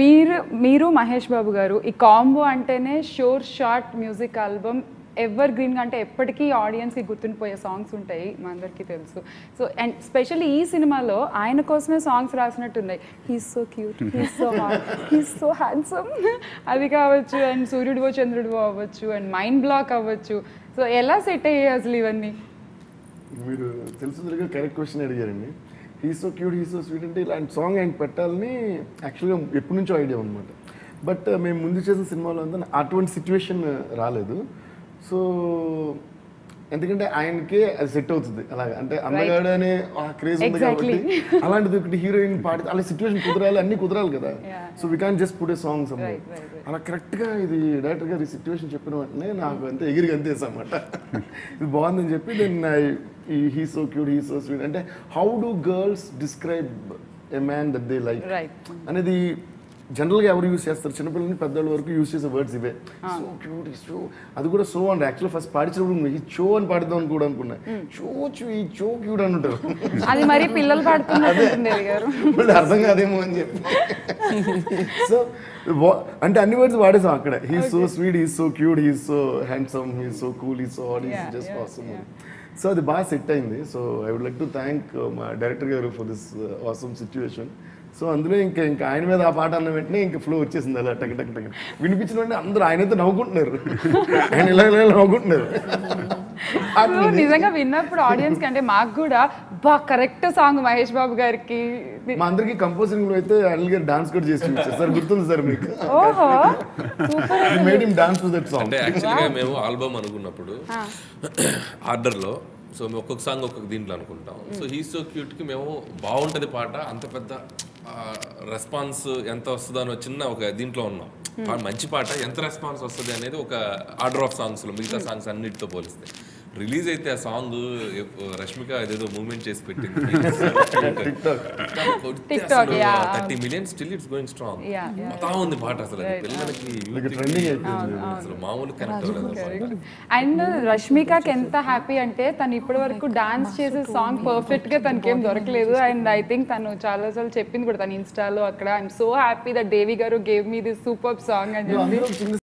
మీరు మీరు మహేష్ బాబు గారు ఈ కాంబో అంటేనే sure shot music album evergreen అంటే ఎప్పటికీ ఆడియన్స్కి గుర్తుండిపోయే సాంగ్స్ ఉంటాయి మా అందరికీ తెలుసు. సో అండ్ స్పెషల్లీ ఈ సినిమాలో ఆయన కోసమే songs రాసినట్టున్నాయి. He's so cute he's so hot he's so handsome అది కావచ్చు అండ్ సూర్యుడివో చంద్రుడివో అవ్వచ్చు అండ్ మైండ్ బ్లాక్ అవ్వచ్చు. సో ఎలా సెట్ అయ్యాయి అసలు ఇవన్నీ? మీరు తెలుసు కరెక్ట్ క్వశ్చన్ అడిగారండి. He so cute he so sweet అంటే ఇలాంటి సాంగ్ ఆయన పెట్టాలని యాక్చువల్గా ఎప్పటి నుంచో ఐడియా అనమాట బట్ మేము ముందు చేసిన సినిమాలో అంతా అటువంటి సిచ్యువేషన్ రాలేదు. సో ఎందుకంటే ఆయనకే అది సెట్ అవుతుంది. అలాగా అంటే అందగాడు అనే ఆ క్రేజ్ ఉంది. కాబట్టి అలాంటిది ఒకటి హీరోయిన్ పాడి అలా సిచ్యువేషన్ కుదరాలి అన్ని కుదరాలి కదా. So we can just put the songs right. అలా కరెక్ట్గా ఇది డైరెక్టర్ గారు ఈ సిచ్యువేషన్ చెప్పిన వెంటనే నాకు అంతే ఎగిరి అంతేసన్నమాట ఇది బాగుందని చెప్పి నేను ఈ he so cute he so sweet అంటే how do girls describe a man that they like. అనేది జనరల్గా ఎవరు యూస్ చేస్తారు? చిన్నపిల్లలని పెద్దవాళ్ళ వరకు యూస్ చేసే వర్డ్స్ ఇవే. సో క్యూట్ సో అది కూడా సో అండి యాక్చువల్ ఫస్ట్ పాడించినప్పుడు ఈ చో అని పాడిద్దాం అని కూడా అనుకున్నా. చో చూ ఈ చో క్యూట్ అని ఉంటారు అది మరి పిల్లలు మళ్ళీ అర్థం కాదేమో అని చెప్పి. సో అంటే అన్ని వర్డ్స్ వాడేసాం అక్కడ. He so sweet he so cute he so handsome he so cool he so he just. So అది బాగా సెట్ అయింది. So I would like to thank మా డైరెక్టర్ గారు for this awesome situation so అందులో ఇంకా ఇంకా ఆయన మీద ఆ పాట అన్న వెంటనే ఇంకా ఫ్లో వచ్చేసింది అలా టక్ టక్ టక్. వినిపించిన వెంటనే అందరూ ఆయనైతే నవ్వుకుంటున్నారు. ఆయన ఇలా ఇలా నవ్వుకుంటున్నారు. నిజంగా విన్నప్పుడు ఆడియన్స్ కంటే మాకు కూడా బా కరెక్ట్ సాంగ్ మహేష్ బాబు గారికి. మా అందరికి కంపోజింగ్లో అయితే అనిల్ గారు డాన్స్ కూడా చేసి చూపించారు. సార్ గుర్తుంది సార్ మీకు? ఓహో super made him dance to that song అంటే యాక్చువల్గా మేము ఆల్బమ్ అనుకున్నప్పుడు ఆర్డర్లో సో మేము ఒక్కొక్క సాంగ్ ఒక్కొక్క దీంట్లో అనుకుంటాం. సో హీ సో క్యూట్కి మేము బాగుంటుంది పాట అంత పెద్ద రెస్పాన్స్ ఎంత వస్తుందో అని చిన్న ఒక దీంట్లో ఉన్నాం. ఆ మంచి పాట ఎంత రెస్పాన్స్ వస్తుంది అనేది ఒక ఆర్డర్ ఆఫ్ సాంగ్స్లో మిగతా సాంగ్స్ అన్నిటితో పోలిస్తే. రిలీజ్ అయితే ఆ సాంగ్ రష్మిక ఏదేదో మూవ్మెంట్ చేసి పెట్టింది. Thirty million still it's going strong. మొత్తం ఉంది పాట అసలు పిల్లలకి. అసలు మామూలు కనెక్ట్ అవ్వలేదు అండ్ రష్మికకి ఎంత హ్యాపీ అంటే తను ఇప్పటి వరకు డాన్స్ చేసే సాంగ్ పర్ఫెక్ట్గా తనకేం దొరకలేదు. అండ్ ఐ థింక్ తను చాలా సార్లు చెప్పింది కూడా తన ఇన్స్టాలో అక్కడ I'm so happy that Devi garu gave me this super song అని చెప్పి.